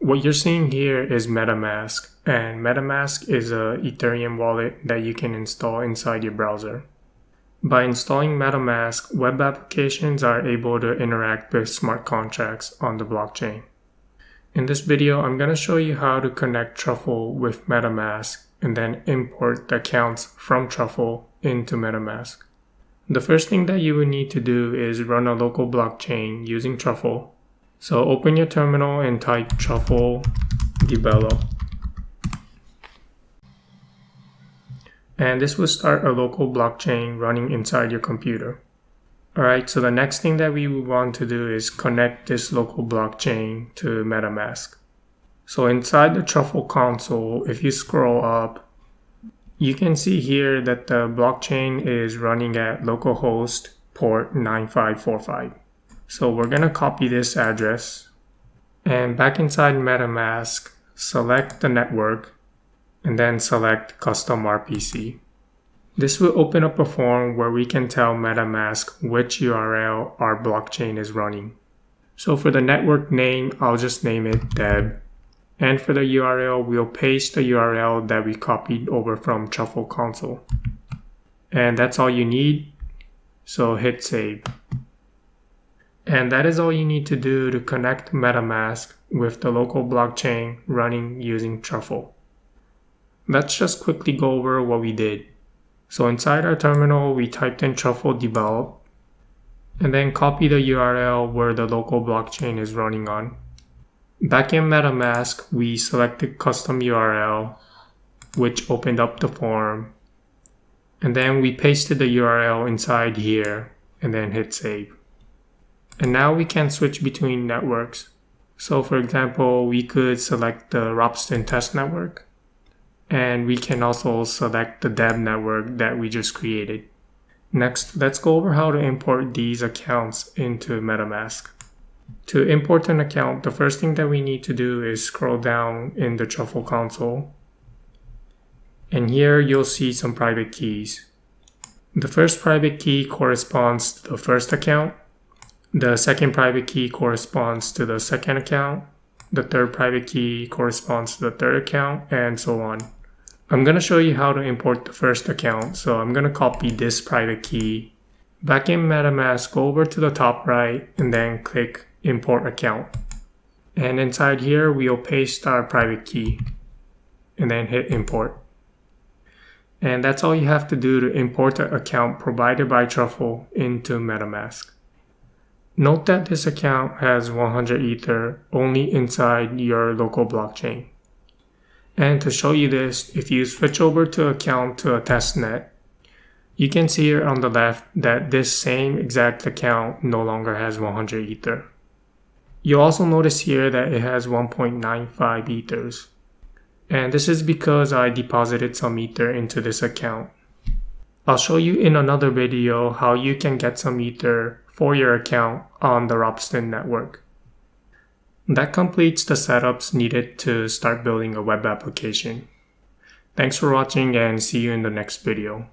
What you're seeing here is MetaMask, and MetaMask is a Ethereum wallet that you can install inside your browser. By installing MetaMask, web applications are able to interact with smart contracts on the blockchain. In this video, I'm going to show you how to connect Truffle with MetaMask and then import the accounts from Truffle into MetaMask. The first thing that you will need to do is run a local blockchain using Truffle so open your terminal and type truffle develop. And this will start a local blockchain running inside your computer. Alright, so the next thing that we would want to do is connect this local blockchain to MetaMask. So inside the Truffle console, if you scroll up, you can see here that the blockchain is running at localhost port 9545. So we're going to copy this address and back inside MetaMask, select the network and then select custom RPC. This will open up a form where we can tell MetaMask which URL our blockchain is running. So for the network name, I'll just name it dev. And for the URL, we'll paste the URL that we copied over from Truffle console. And that's all you need. So hit save. And that is all you need to do to connect MetaMask with the local blockchain running using Truffle. Let's just quickly go over what we did. So inside our terminal, we typed in truffle develop and then copy the URL where the local blockchain is running on. Back in MetaMask, we selected custom URL, which opened up the form. And then we pasted the URL inside here and then hit save. And now we can switch between networks. So for example, we could select the Ropsten test network and we can also select the dev network that we just created. Next, let's go over how to import these accounts into MetaMask. To import an account, the first thing that we need to do is scroll down in the Truffle console. And here you'll see some private keys. The first private key corresponds to the first account, the second private key corresponds to the second account. The third private key corresponds to the third account and so on. I'm going to show you how to import the first account. So I'm going to copy this private key. Back in MetaMask, go over to the top right and then click import account. And inside here, we'll paste our private key and then hit import. And that's all you have to do to import the account provided by Truffle into MetaMask. Note that this account has 100 Ether only inside your local blockchain. And to show you this, if you switch over to account to a testnet, you can see here on the left that this same exact account no longer has 100 Ether. You'll also notice here that it has 1.95 Ethers. And this is because I deposited some Ether into this account. I'll show you in another video how you can get some Ether for your account on the Ropsten network. That completes the setups needed to start building a web application. Thanks for watching and see you in the next video.